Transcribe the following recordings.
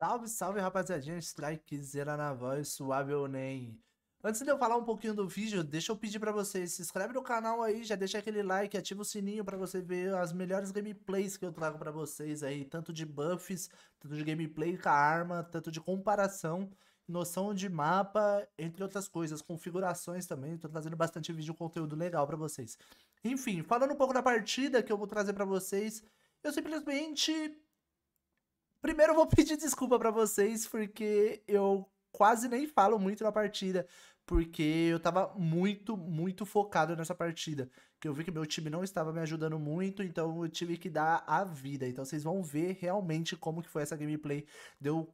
Salve, salve rapaziadinha, Strike Zera na voz, suave ou nem. Antes de eu falar um pouquinho do vídeo, deixa eu pedir pra vocês, se inscreve no canal aí, já deixa aquele like, ativa o sininho pra você ver as melhores gameplays que eu trago pra vocês aí, tanto de buffs, tanto de gameplay com a arma, tanto de comparação, noção de mapa, entre outras coisas, configurações também, tô trazendo bastante vídeo conteúdo legal pra vocês. Enfim, falando um pouco da partida que eu vou trazer pra vocês, eu simplesmente Primeiro eu vou pedir desculpa pra vocês, porque eu quase nem falo muito na partida, porque eu tava muito, muito focado nessa partida. Que eu vi que meu time não estava me ajudando muito, então eu tive que dar a vida. Então vocês vão ver realmente como que foi essa gameplay. Deu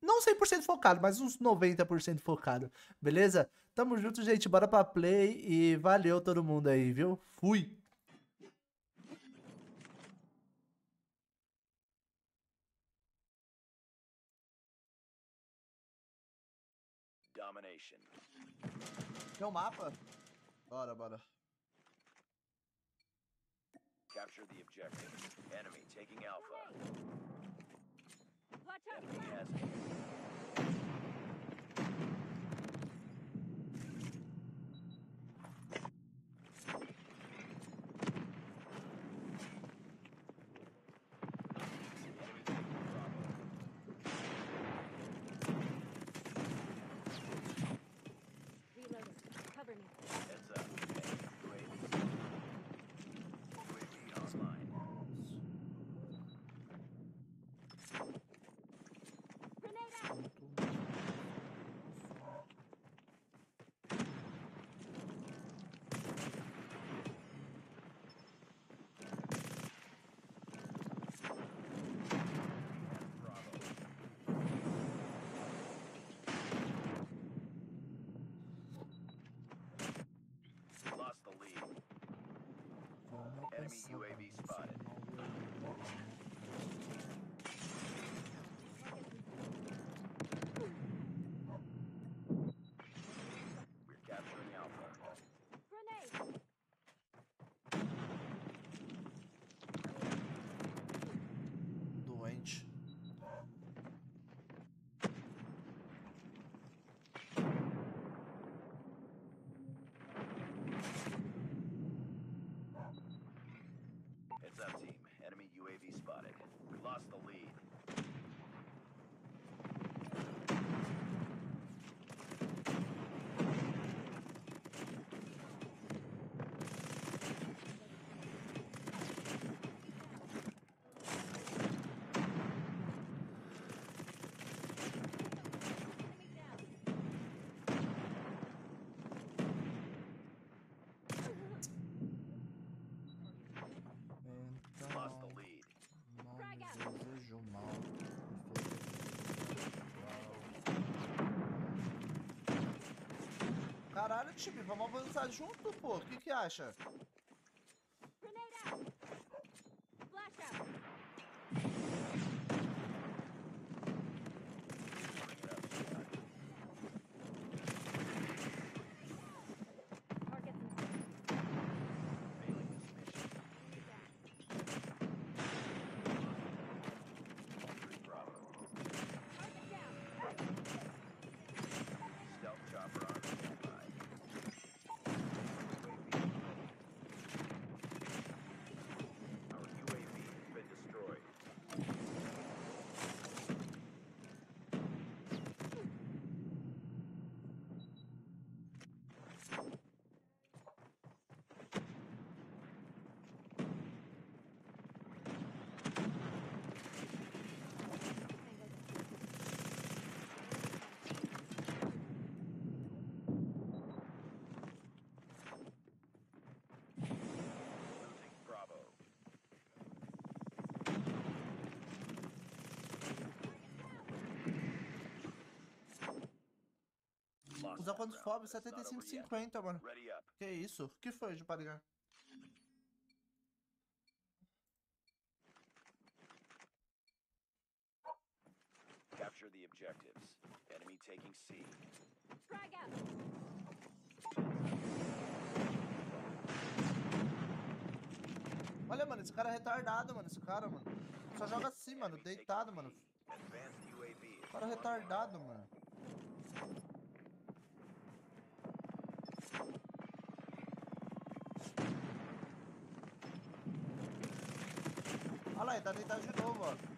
não 100% focado, mas uns 90% focado. Beleza? Tamo junto, gente. Bora pra play e valeu todo mundo aí, viu? Fui! Tem um mapa? Bora, bora. Capture the objective. Enemy taking Alpha. Watch out! Enemy has Enemy UAV spotted. Caralho, time, vamos avançar junto, pô. O que que acha? Grenade out! Usar quantos acontofob 75,50, mano. Que isso? Que foi, de Capture the objectives. Enemy taking C. Olha, mano, esse cara é retardado, mano. Esse cara, mano. Só joga assim, mano. Deitado, mano. Cara é retardado, mano. Olha lá, ele tá deitado de novo, ó.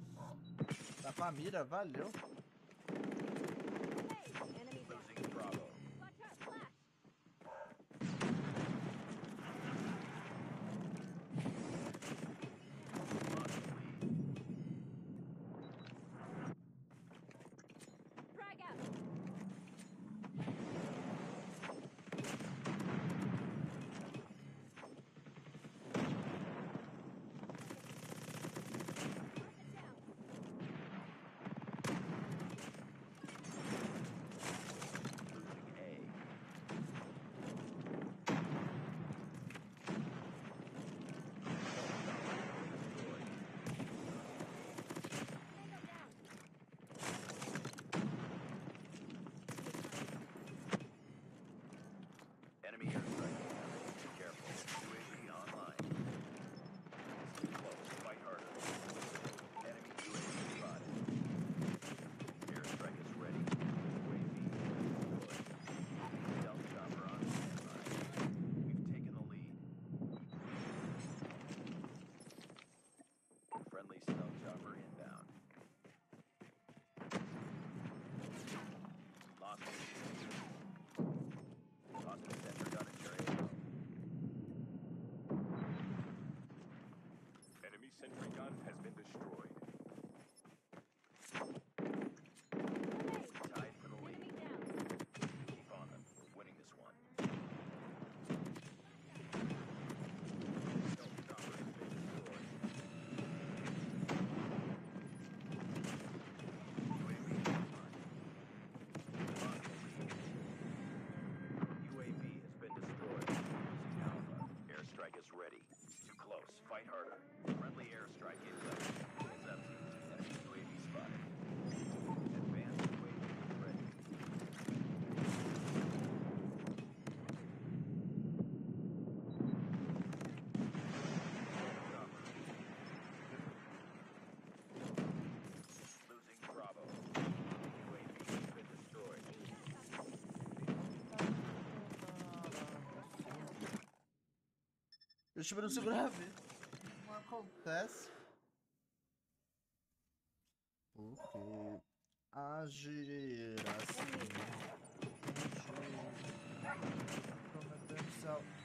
Da família, valeu. already. Too close. Fight harder. Friendly airstrike incoming. Esperança grave. Não acontece. Porque agir assim. Cometendo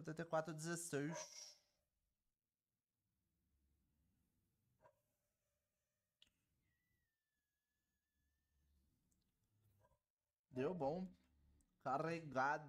84 16. Deu bom. Carregado.